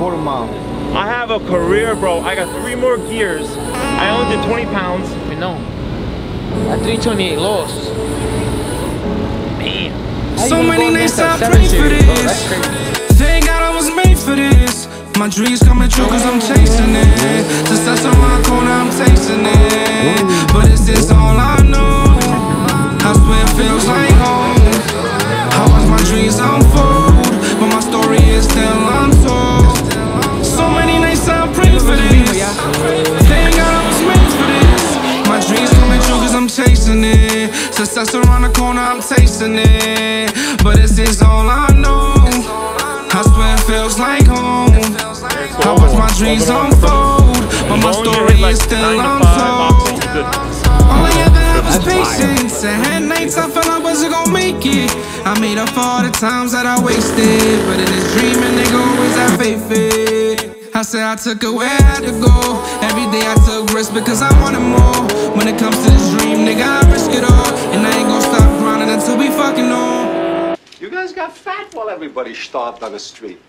quarter mile. I have a career, bro. I got three more gears. I only did 20 pounds. You know. At 328 lost. Man. So many nights I prayed for this. Thank God I was made for this. My dreams coming true cause I'm chasing it. Success around corner, I'm tasting it. But is this all I know? I swear it feels like home. I watch my dreams unfold, but my story is still untold. Nights I prayed for this. Thank God I was made for this. My dreams coming true cause I'm chasing it. Success around the corner, I'm tasting it. But this is all I know? I swear it feels like home. I watch my dreams unfold, but my story is still untold. All I ever had was patience. I had nights I felt I wasn't gonna make it. I made up for all the times that I wasted. But in this dream, a nigga always have faith in. I said I took it where I had to go. Every day I took risks because I wanted more. When it comes to this dream, nigga, I risk it all. And I ain't gonna stop grinding until we fucking know. You guys got fat while everybody starved on the street.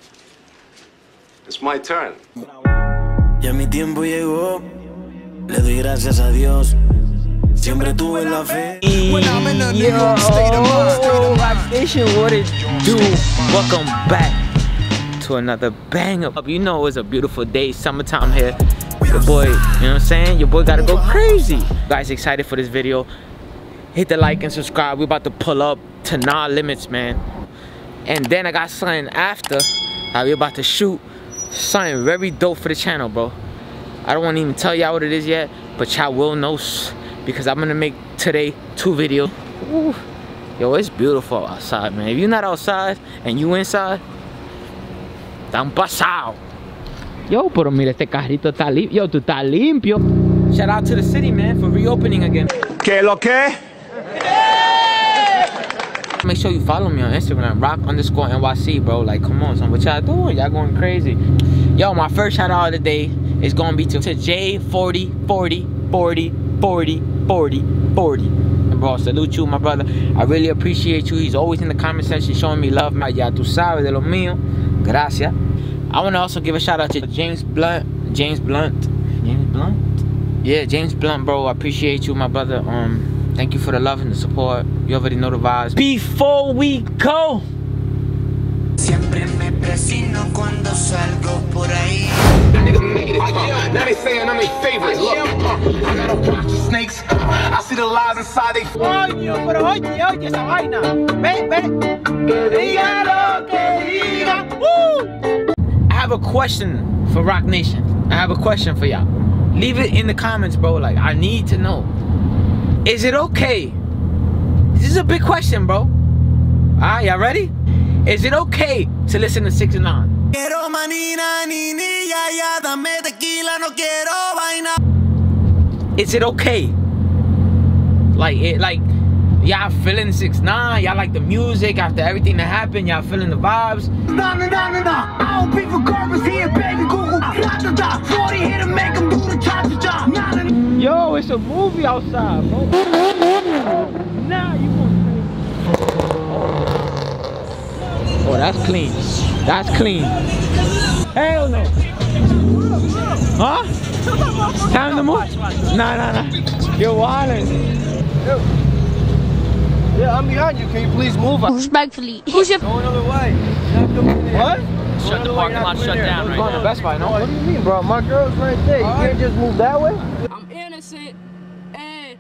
It's my turn. Ya mi tiempo llegó, le doy gracias a Dios. Siempre tuve la fe. Yo, oh, oh, oh, ROC Nation, what it do? Welcome back to another bang up. You know it's a beautiful day, summertime here. Your boy, you know what I'm saying? Your boy gotta go crazy. Guys, excited for this video. Hit the like and subscribe. we about to pull up to Nah Limits, man. And then I got something after that we about to shoot. Something very dope for the channel, bro. I don't want to even tell y'all what it is yet, but y'all will know because I'm gonna make today two videos. Ooh. Yo, it's beautiful outside, man. If you're not outside and you inside, tan pasado. Yo, pero mira, este carrito está limpio. Yo, tú estás limpio. Shout out to the city, man, for reopening again. Que lo que? Make sure you follow me on Instagram, ROC underscore NYC, bro. Like, come on, son. What y'all doing? Y'all going crazy. Yo, my first shout out of the day is gonna be to, to J40, 40, 40, 40, 40, 40. And bro, salute you, my brother. I really appreciate you. He's always in the comment section showing me love. Ya tu sabes de lo mío. Gracias. I wanna also give a shout out to James Blunt. James Blunt. James Blunt? Yeah, James Blunt, bro. I appreciate you, my brother. Um, Thank you for the love and the support. You already know the vibes. Before we go. Siempre me presino cuando salgo por ahí. Now they saying I'm their favorite. Look, uh, I gotta watch the snakes. Uh, I see the lies inside they. Coño, pero oye, oye esa vaina. Ve, ve. Que diga lo que diga. Woo! I have a question for ROC Nation. I have a question for y'all. Leave it in the comments, bro. Like, I need to know. Is it okay? This is a big question, bro. Alright, y'all ready? Is it okay to listen to 6 9 Is it okay? Like it like y'all feeling 6 9 y'all like the music after everything that happened, y'all feeling the vibes. Nah, nah, nah, nah, nah. I don't be for garbage here, baby. Google. Nah, nah, nah. 40 here to make them do the cha cha cha. Nah, nah, nah. Yo, it's a movie outside, bro. Nah, you going Oh, that's clean. That's clean. Hell no. Huh? Time to move? Nah, nah, nah. You're wildin'. Yeah, I'm behind you. Can you please move? Respectfully. Who's your Go another way. What? Shut the parking lot shut down right going now. Best Buy, no? What do you mean, bro? My girl's right there. You can't just move that way? I'm innocent. And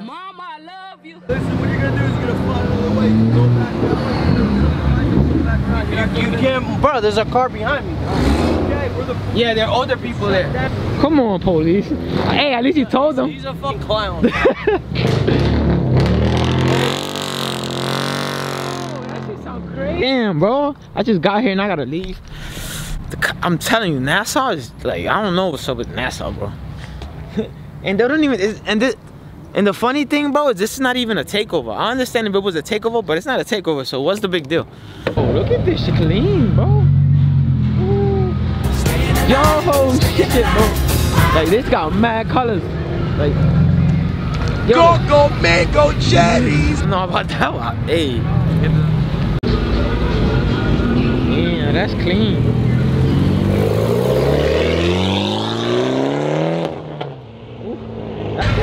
mama, I love you. Listen, what you're gonna do is you're gonna fly another way. Go back that way. You can't, bro. There's a car behind me. Okay, we're the. Yeah, there are older people there. Come on, police. Hey, at least you told them. He's a fucking clown. Damn, bro. I just got here and I gotta leave. I'm telling you, Nassau is like, I don't know what's up with Nassau, bro. and they don't even, it's- and this, and the funny thing, bro, is this is not even a takeover. I understand if it was a takeover, but it's not a takeover, so what's the big deal? Oh, look at this shit clean, bro. Ooh. Yo, shit, bro. Like, this got mad colors. Like, yo. Go, go, mango cherries. No, about that one. Hey that's clean.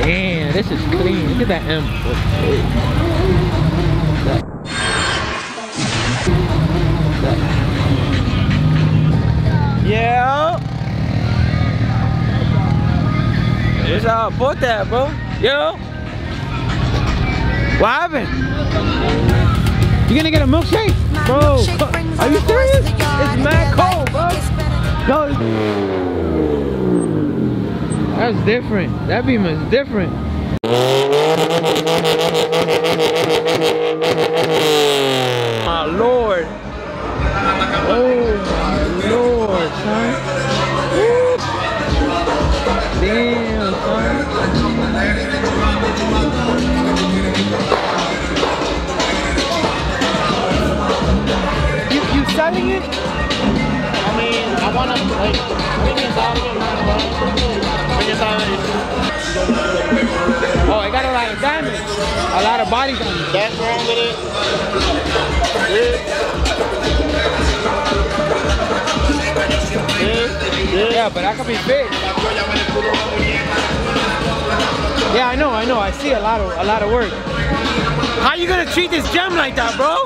Damn, this is clean. Look at that M. Yeah. It's all about that, bro. Yo. What happened? You gonna get a milkshake? Bro, co- are you serious? It's mad cold, bro. No. That's different. That beam is different. My lord. Oh it? I mean, I want to like bring it, not bring this out of it. Oh, it got a lot of damage. A lot of body damage. That's wrong with it. This. This. Yeah, but that could be big. Yeah, I know, I know. I see a lot of a lot of work. How you gonna treat this gem like that, bro?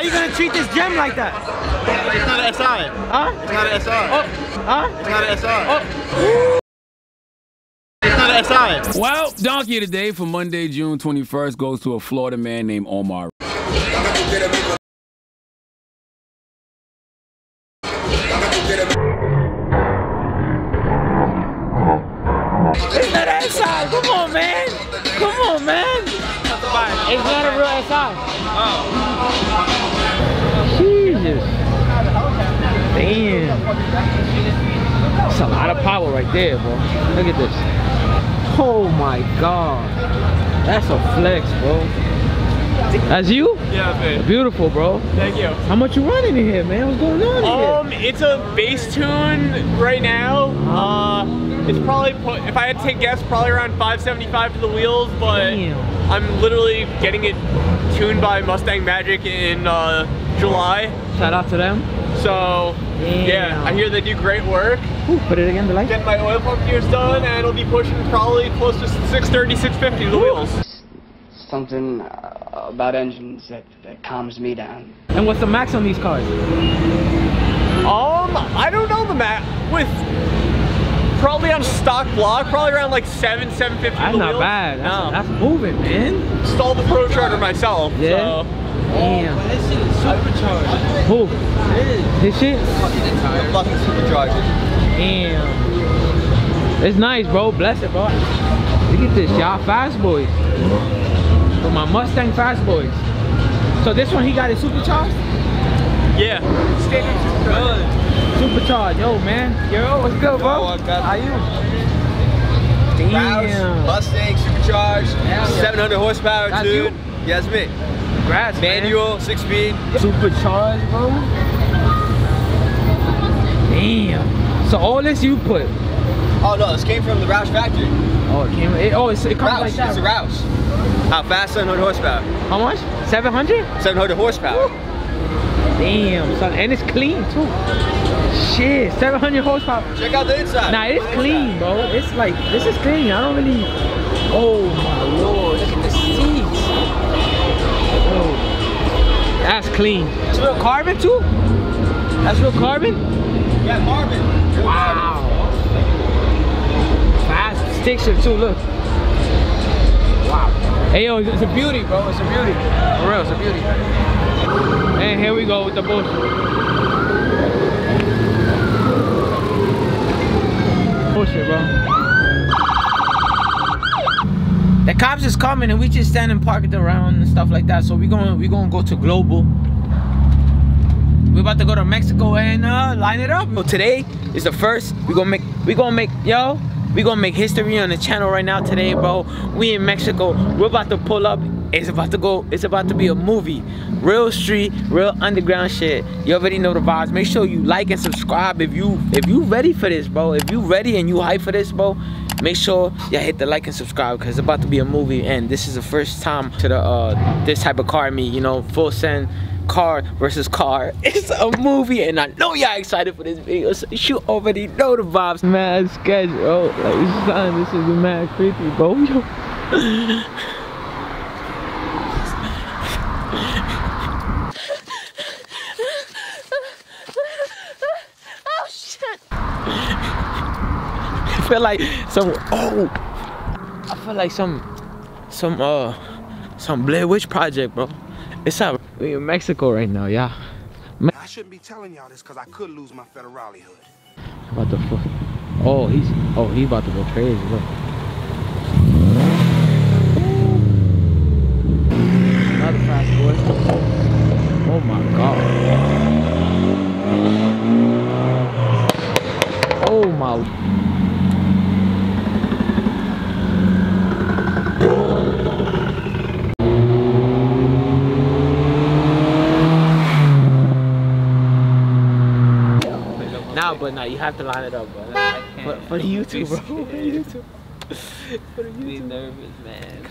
How you gonna treat this gem like that? It's not an SI. Huh? It's not an SI. Oh, huh? It's not an SI. Oh. It's not an SI. Well, Donkey of the Day for Monday, June 21st goes to a Florida man named Omar. It's not an SI. Come on, man. Come on, man. It's not a real SI. Oh. That's a lot of power right there, bro. Look at this. Oh my God. That's a flex, bro. That's you? Yeah, man. Beautiful, bro. Thank you. How much you running in here, man? What's going on Um, here? it's a bass tune right now. Uh, it's probably if I had to take guess, probably around 575 to the wheels, but Damn. I'm literally getting it tuned by Mustang Magic in uh, July. Shout out to them. So yeah, Damn. I hear they do great work. Ooh, put it again, the light. Getting my oil pump gears done, and it'll be pushing probably close to 630, 650 to the wheels. something uh, about engines that, that calms me down. And what's the max on these cars? Um, I don't know the map with probably on stock block, probably around like seven, seven fifty. That's not bad. That's, no. that's moving, man. Installed the ProCharger myself. Yeah. So. Damn. Who? This shit? Fucking supercharger. Damn. It's nice, bro. Bless it, bro. Look at this, y'all. Fast boys. For my Mustang fast boys. So this one, he got it supercharged? Yeah. Standard supercharger. Supercharged. Yo, man. Yo, what's good, bro? How you? Damn. Mustang supercharged, yeah. 700 horsepower, That's dude. you? Yeah, that's me. Congrats, man. Manual, six speed. Supercharged, bro. Damn. So all this you put? Oh no, this came from the Roush factory. Oh, it came. It, oh, it's, it comes Roush, like that. it's a Roush. How fast? 700 horsepower. How much? 700? 700 horsepower. Damn, son. And it's clean, too. Shit, 700 horsepower. Check out the inside. Nah, it's clean, bro. It's like, this is clean. I don't really... Oh, my lord. That's clean. It's real carbon, too? That's real carbon? Yeah, carbon. Wow. Fast stick shift, too. Look. Wow. Hey, yo, it's a beauty, bro. It's a beauty. For real, it's a beauty. And here we go with the bullshit. Bullshit, bro. The cops is coming and we just standing parked around and stuff like that. So we going we gonna go to global. We're about to go to Mexico and uh, line it up. So today is the first. We gonna make we gonna make yo. We gonna make history on the channel right now today, bro. We in Mexico. We're about to pull up. It's about to go. It's about to be a movie. Real street, real underground shit. You already know the vibes. Make sure you like and subscribe if you if you ready for this, bro. If you ready and you hype for this, bro. Make sure y'all hit the like and subscribe because it's about to be a movie and this is the first time to the uh this type of car meet. You know, full send car versus car. It's a movie, and I know y'all excited for this video, so you already know the vibes. Mad schedule, like son, this is mad creepy, bro. Yo. Oh shit! I feel like some oh I feel like some some uh some Blair Witch project bro. It's out we in Mexico right now, yeah. I shouldn't be telling y'all this because I could lose my federale hood. About the fuck Oh he's oh he's about to go crazy, look. Another fast boy. Oh my god. You have to line it up, bro. For, for the YouTube, bro. For the YouTube. For the YouTube. nervous, man.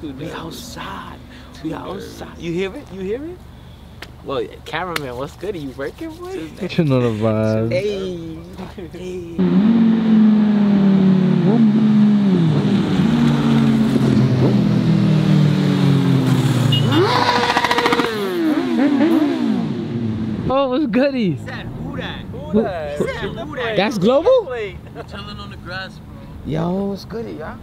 Too we outside. We outside. You hear it? You hear it? Well, cameraman, what's good? Are you working, with? You know the vibes. Hey. hey. Oh, what's goodies? Who- That's global? Chilling on the grass, bro. Yo, what's good, y'all?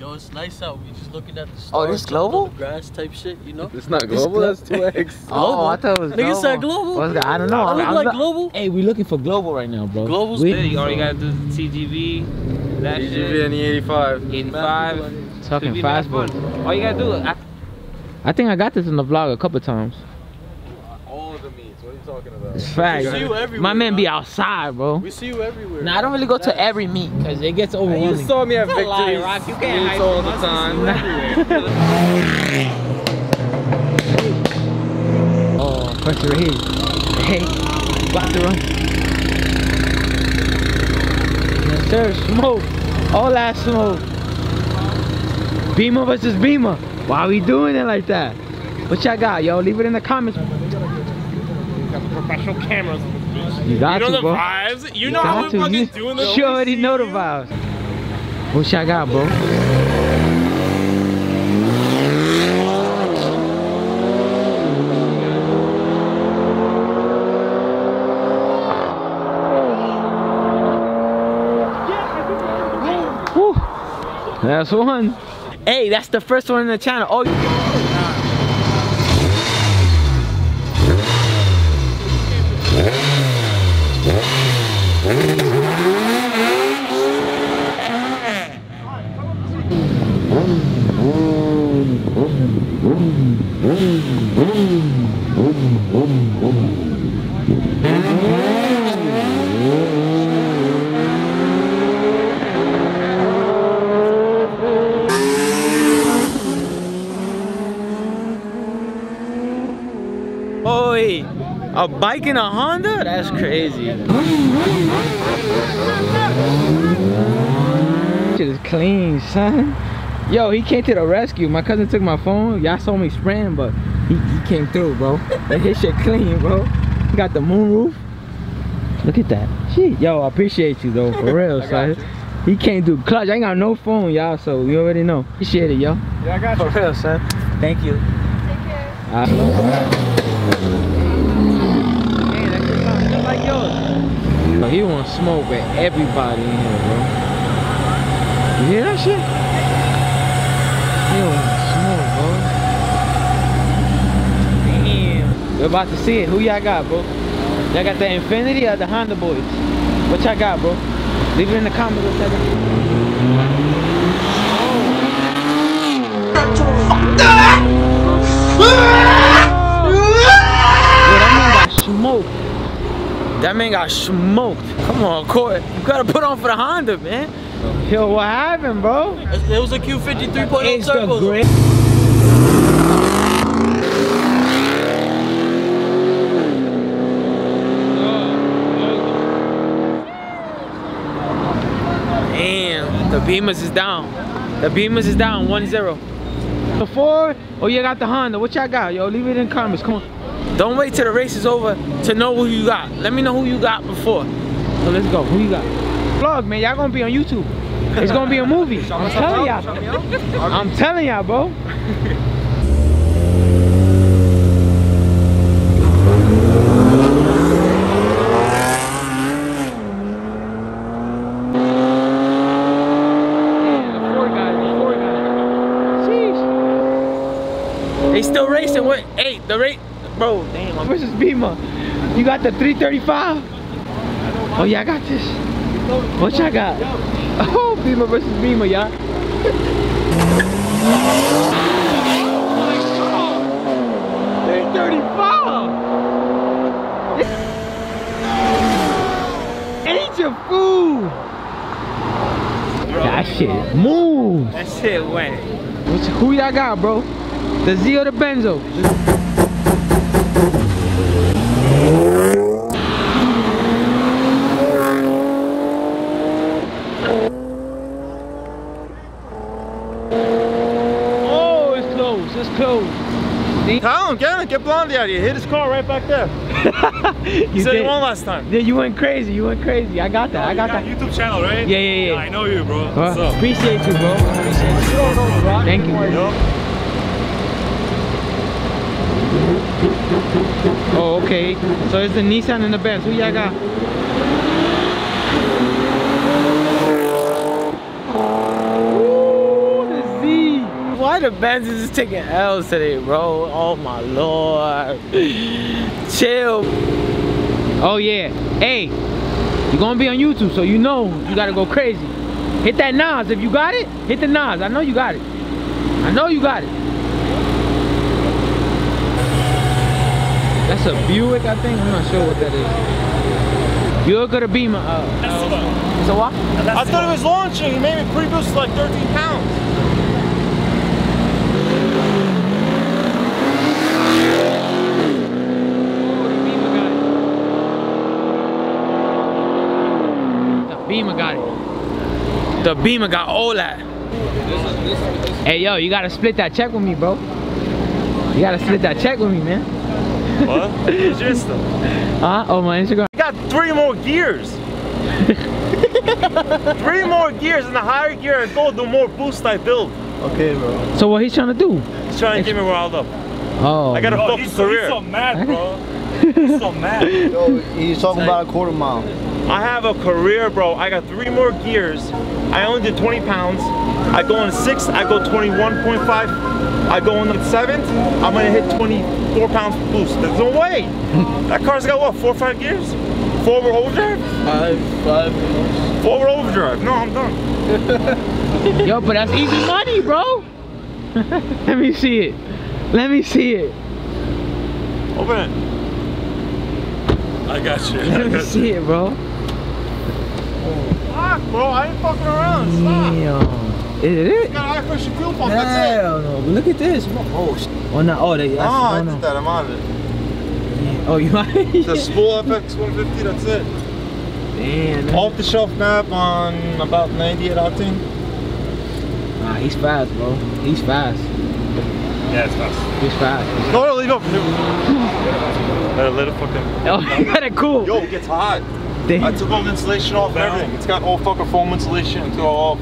Yo, it's nice out. We just looking at the stars. Oh, this chilling on global? The grass type shit, you know? It's not global, that's 2X. Oh, I thought it was global. Nigga global. said global. What's that? I don't know. I look I'm like not- global. Hey, we looking for global right now, bro. Global's we, big. All you gotta do is TGV, that TGV shit. and the 85. 85. Talking fast, mad All you gotta do is act- I think I got this in the vlog a couple times. All of the meats, what are you talking about? It's fact. see you everywhere, My man bro. be outside, bro. We see you everywhere. Nah, I don't really go to every meet because it gets overwhelming. You saw me at Don't lie, Victory's Rock. You can't meets hype all the time. you Oh, first raid. Hey, block the run. Yes, sir. Smoke. All that smoke. Beamer versus Beamer. Why are we doing it like that? What y'all got, yo? Leave it in the comments. Professional cameras. You got you know to, the bro. vibes. You know how got we to. fucking You, doing this. you already know the vibes. What y'all got, bro? Whew. That's one. Hey, that's the first one in the channel. Oh, Mm-hmm. A bike and a Honda? That's crazy. Shit is clean, son. Yo, he came to the rescue. My cousin took my phone. Y'all saw me spraying, but he, he came through, bro. Like, his shit clean, bro. He got the moon roof. Look at that. Shit, yo, I appreciate you though, for real, son. He can't do clutch. I ain't got no phone, y'all, so you already know. Appreciate it, yo. Yeah, I got For real, son. Thank you. Take care. Uh, Hey, that shit sound just like yours. Bro, he want smoke with everybody in here, bro. You hear that shit? He want smoke, bro. Damn. We're about to see it. Who y'all got, bro? Y'all got the Infiniti or the Honda boys? What y'all got, bro? Leave it in the comments. What y'all got. Yo, that man got smoked. That man got smoked. Come on, Court. You gotta put on for the Honda, man. Yo, what happened, bro? It was a Q50 3.0 It's the turbo. Damn, the Beamers is down. The Beamers is down 1-0. The Ford or you got the Honda? What y'all got? Yo, leave it in comments. Come on. Don't wait till the race is over to know who you got. Let me know who you got before. So let's go. Who you got? Vlog, man. Y'all gonna be on YouTube. It's gonna be a movie. I'm telling y'all. I'm telling y'all, bro. Jeez. They still racing. What? Hey, the rate, bro. Damn. I'm versus Beamer. You got the 335. Oh yeah, I got this. What y'all got? Oh, Beamer versus Beamer, y'all. Three thirty-five. Ain't your fool? That shit move. That shit went. Who y'all got, bro? The Z or the Benzo? Oh, it's close. It's close. Tell get him, get Blondie out of here. Hit his car right back there. you said did- won last time. Yeah, you went crazy. You went crazy. I got that. Oh, I got that. YouTube channel, right? Yeah, yeah, yeah. I know you, bro. Well, What's up? appreciate you, bro. Appreciate you. Thank you. Oh, okay. So it's the Nissan and the Benz. Who y'all got? Ooh, the Z. Why the Benz is just taking L's today, bro? Oh my lord. Chill. Oh yeah. Hey, you're gonna be on YouTube, so you know you gotta go crazy. Hit that NOS. If you got it, hit the NOS. I know you got it. I know you got it. That's a Buick, I think. I'm not sure what that is. Buick or the Beamer? Uh, so what? I thought it was launching. He made me pre-boost like 13 pounds. The Beamer got it. The Beamer got all that. Hey yo, you gotta split that check with me, bro. You gotta split that check with me, man. What? What's your Insta? Huh? Oh my Instagram. I got three more gears. three more gears. In the higher gear I go, the more boost I build. Okay, bro. So what he's trying to do? He's trying to get me riled up. Oh. I got a man. fucking career. He's so mad, bro. He's so mad. Yo, he's talking about a quarter mile. I have a career, bro. I got three more gears. I only did 20 pounds. I go in sixth, I go 21.5. I go in the seventh, I'm gonna hit 24 pounds boost. There's no way. that car's got what, four or five gears? Forward overdrive? Five, five. Forward overdrive. No, I'm done. Yo, but that's easy money, bro. Let me see it. Let me see it. Open it. I got you. Let me see it, bro. Fuck, bro. I ain't fucking around. Stop. Damn. Is it it? Got high pressure fuel pump. That's it. Hell no. But look at this. Oh, sh- oh no. Oh, they. Oh, That's, I did no. that. I'm out of it. Oh, you. The Spool FX 150. That's it. Damn. Off the shelf map on about 98 octane. Nah, he's fast, bro. He's fast. Yeah, it's fast. He's fast. No, no, leave it up. Let it, let fucking. Oh, you got it cool. Yo, it gets hot. Damn. I took all the insulation off and everything. It's got all fucking foam insulation. It's all off.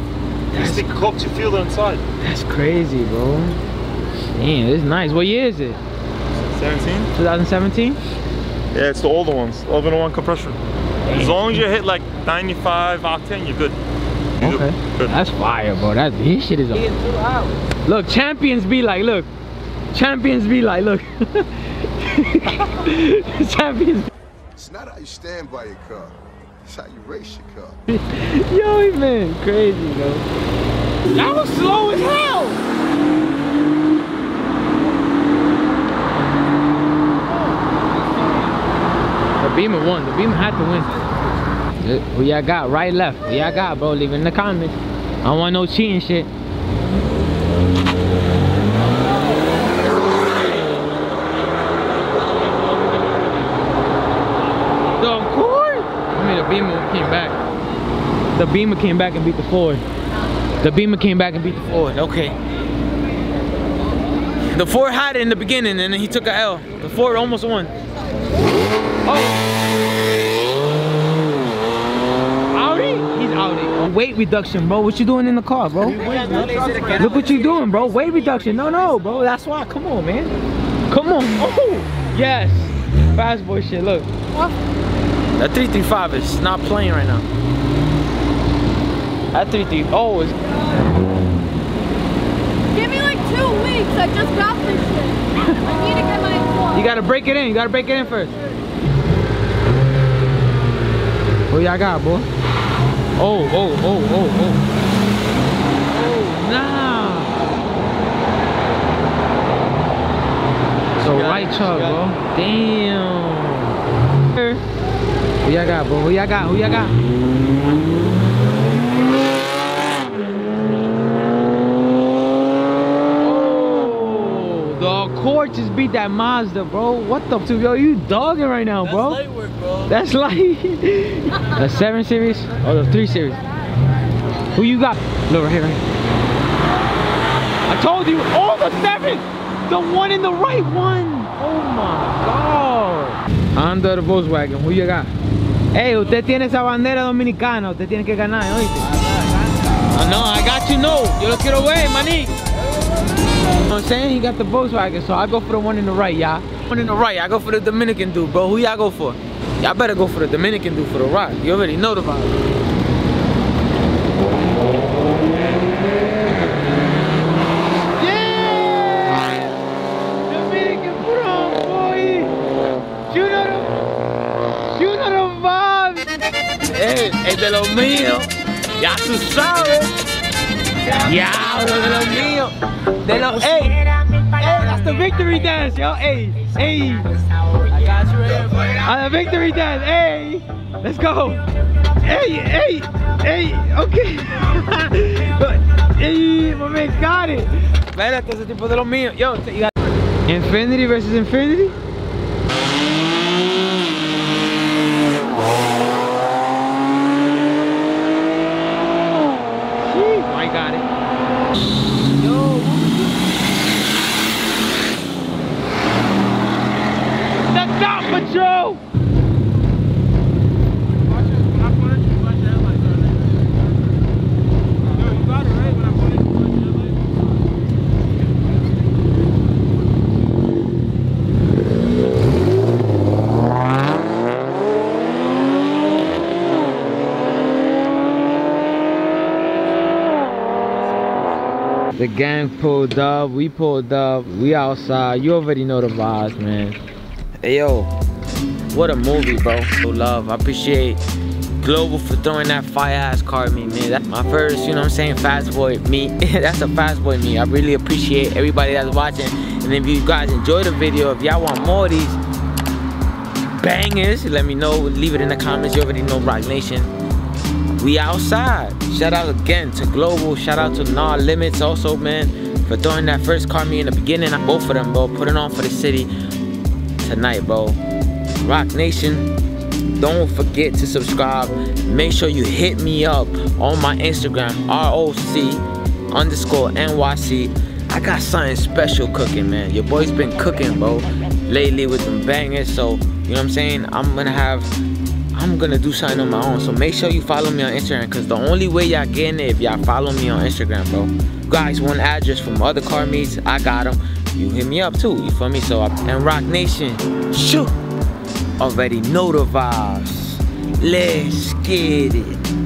You stick cooks, you feel it inside. That's crazy, bro. Damn, it's nice. What year is it? 17? 2017? Yeah, it's the older ones. 1101 compression. As long as you hit like 95 octane, you're good. You're Okay. Good. That's fire, bro. That this shit is. Look, champions be like, look. Champions be like, look. champions. Not how you stand by your car. It's how you race your car. Yo, man, crazy, bro. That was slow as hell. The Beamer won. The Beamer had to win. Who y'all got? Right, left. Who y'all got, bro? Leave in the comments. I don't want no cheating shit. So of course. I mean, the Beamer came back. The Beamer came back and beat the Ford. The Beamer came back and beat the Ford. Okay. The Ford had it in the beginning and then he took a L. The Ford almost won. Oh. Audi? He's Audi. Weight reduction, bro. What you doing in the car, bro? Look what you doing, bro. Weight reduction. No, no, bro. That's why. Come on, man. Come on. Oh, yes. Fast boy shit. Look. That 335 is not playing right now. That 33. Oh, it's. Give me like two weeks. I just got this shit. I need to get my car. You gotta break it in. You gotta break it in first. What y'all got, boy? Oh, oh, oh, oh, oh. Oh, nah. So right truck, bro. Damn. Who y'all got, bro? Who y'all got? Who y'all got? Oh, the Accord just beat that Mazda, bro. What the? Yo, you dogging right now, bro. That's light work, bro. That's light. the 7 series or the 3 series? Who you got? Look right here, right here. I told you, all the 7! The one in the right one! Oh my god! Under the Volkswagen, who you got? Hey, usted tiene esa bandera dominicana, usted tiene que ganar, ¿oíste? Ah, no, I got you, no. Yo lo quiero ver, maní. You know what I'm saying? He got the Volkswagen, so I go for the one in the right, y'all. One in the right, I go for the Dominican dude, bro. Who y'all go for? Y'all better go for the Dominican dude for the rock. You already know the vibe. Dominican Bro, boy. You know the, you know the vibes. Hey, es de los míos. Ya tú sabes. Diablo, de los míos. De los, hey, hey, that's the victory dance, yo. Hey, hey. Uh, the victory dance, hey. Let's go. Hey, hey, hey, okay. hey, my man got it. Espérate, ese tipo de los míos. Yo, Infiniti versus Infiniti? Sheesh, I got it. Yo. The Dot Patrol! The gang pulled up, we pulled up, we outside. You already know the vibes, man. Hey yo, what a movie, bro. So love, I appreciate Global for throwing that fire ass car at me, man. That's my first, you know what I'm saying, fast boy me. That's a fast boy me. I really appreciate everybody that's watching. And if you guys enjoy the video, if y'all want more of these bangers, let me know. Leave it in the comments. You already know ROC Nation. We outside. Shout out again to Global. Shout out to Nah Limits also, man, for throwing that first car me in the beginning. Both of them, bro. putting on for the city tonight, bro. ROC Nation. Don't forget to subscribe. Make sure you hit me up on my Instagram, ROC underscore NYC. I got something special cooking, man. Your boy's been cooking, bro, lately with them bangers. So, you know what I'm saying? I'm gonna have I'm gonna do something on my own. So make sure you follow me on Instagram because the only way y'all getting it if y'all follow me on Instagram, bro. Guys, one address from other car meets, I got them. You hit me up too, you feel me? So, I, and ROC Nation, shoot, already vibes. Let's get it.